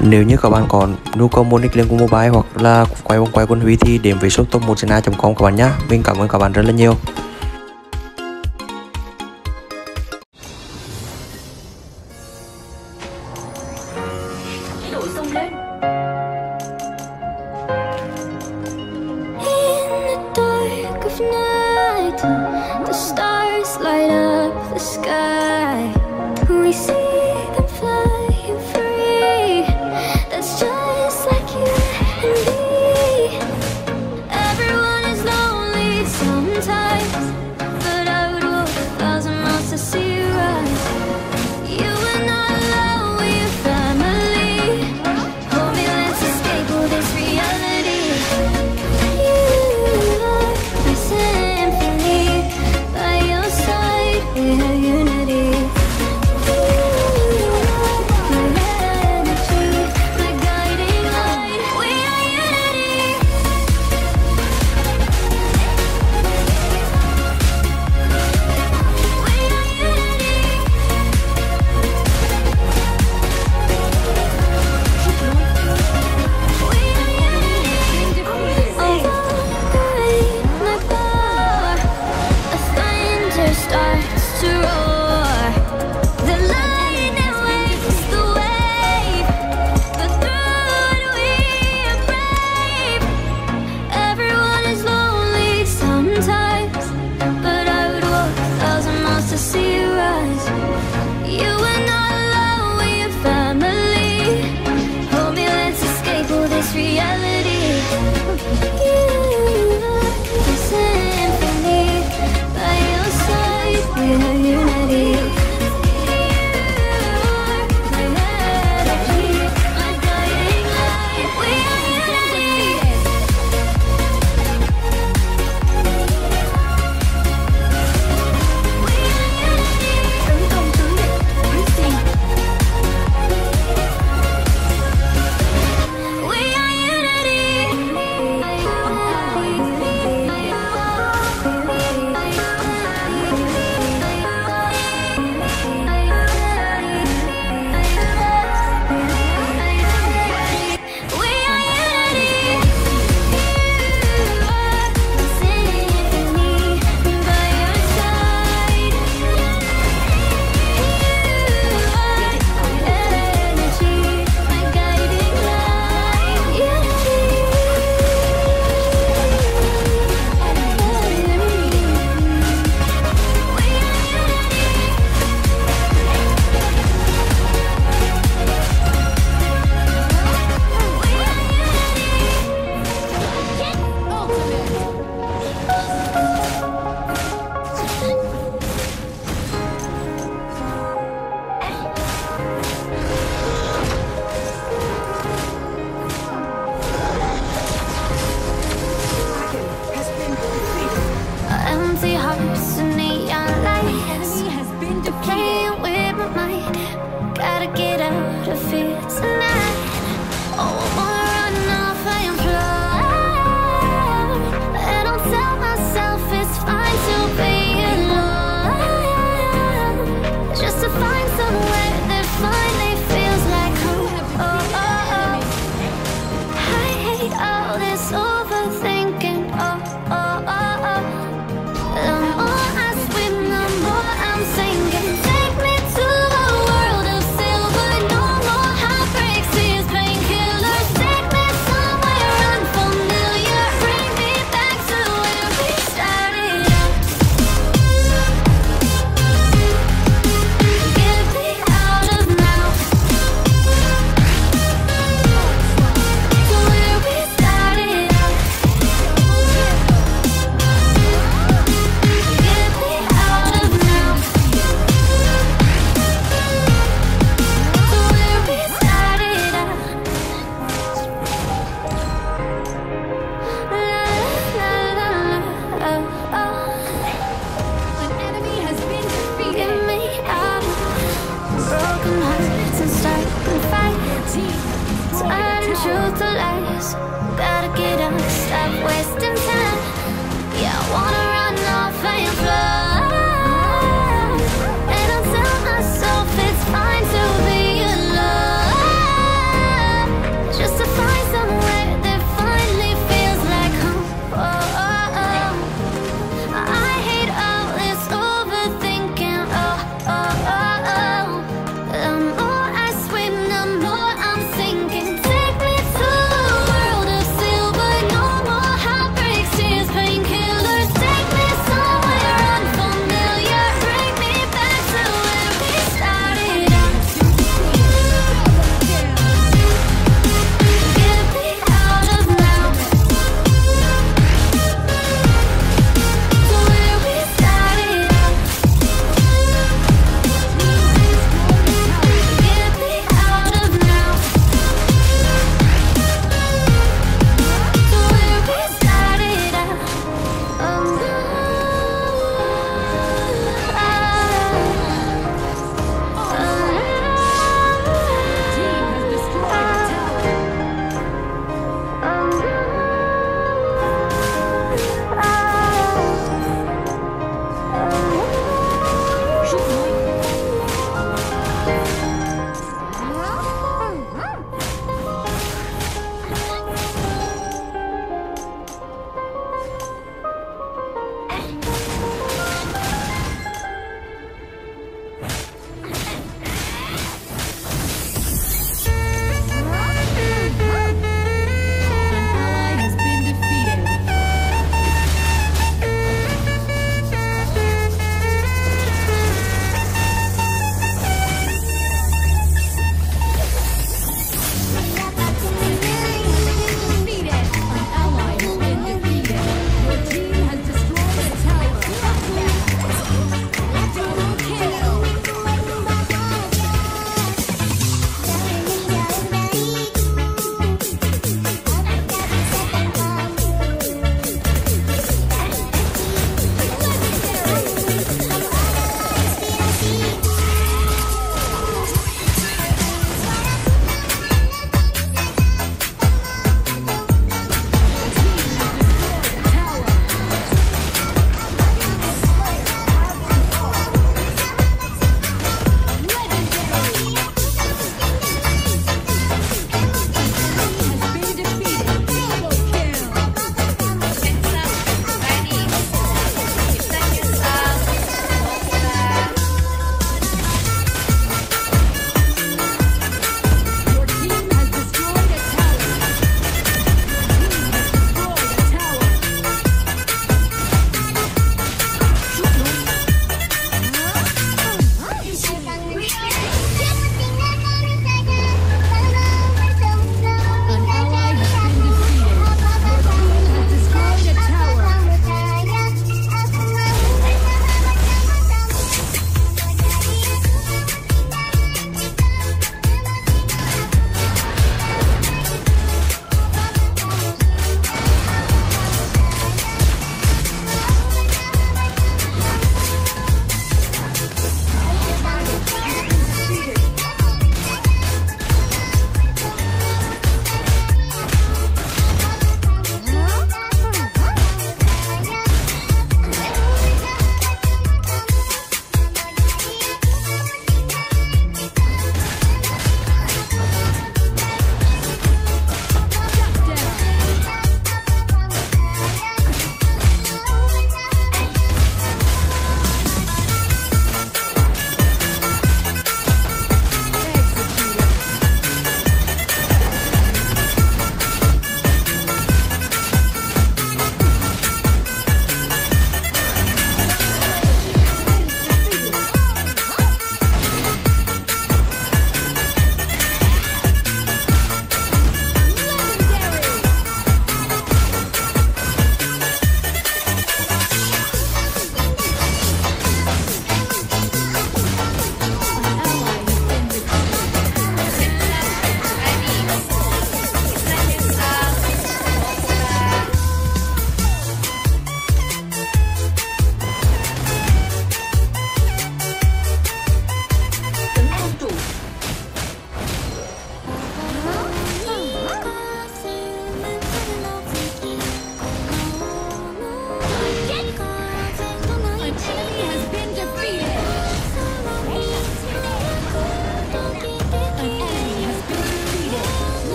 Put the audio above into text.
Nếu như các bạn còn nhu cầu mua nick liên của mobile hoặc là quay vòng quay quân Huy thì đến với shop top 1 com các bạn nhé. Mình cảm ơn các bạn rất là nhiều. night, the stars light up the sky. You and I.